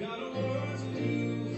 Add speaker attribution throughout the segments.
Speaker 1: Got a word to
Speaker 2: say.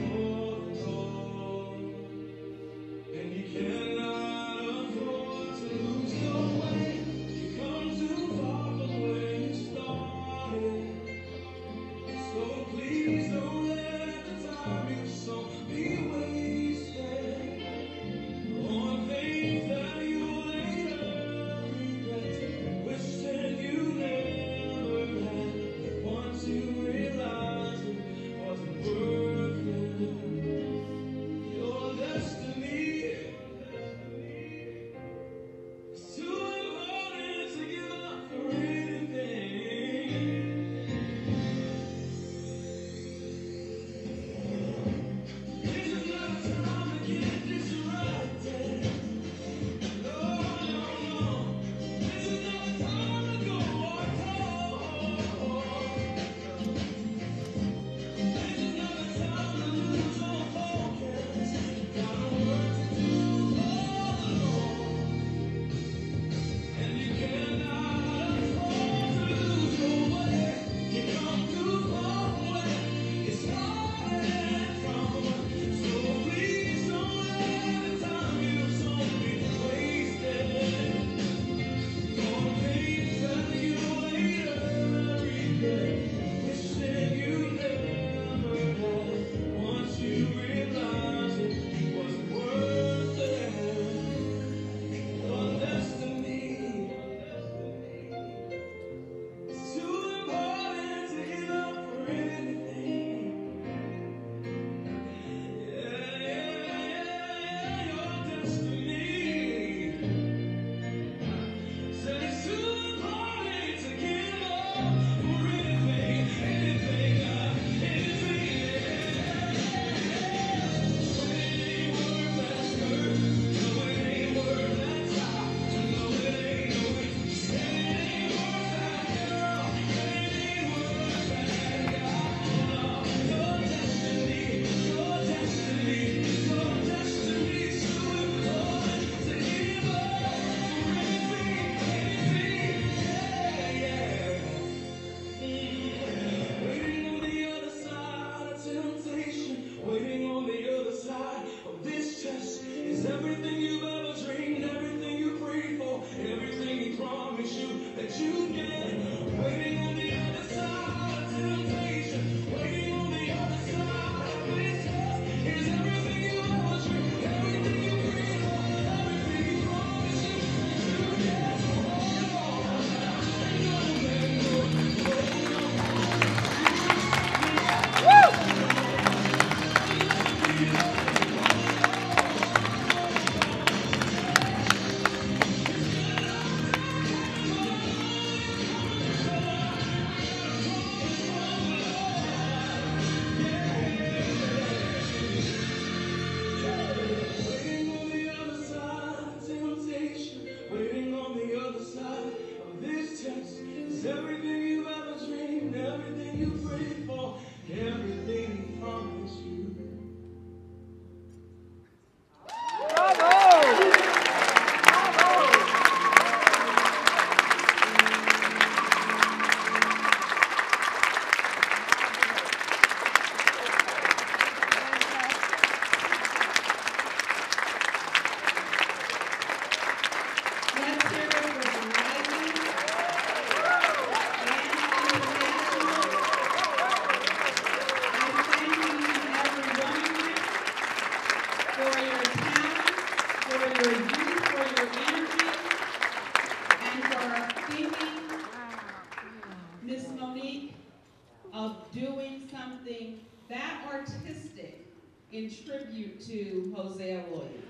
Speaker 2: in tribute to Hosea Williams.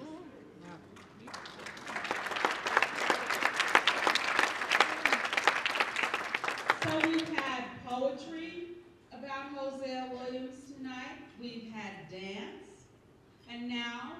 Speaker 2: So we've had poetry about Hosea Williams tonight. We've had dance. And now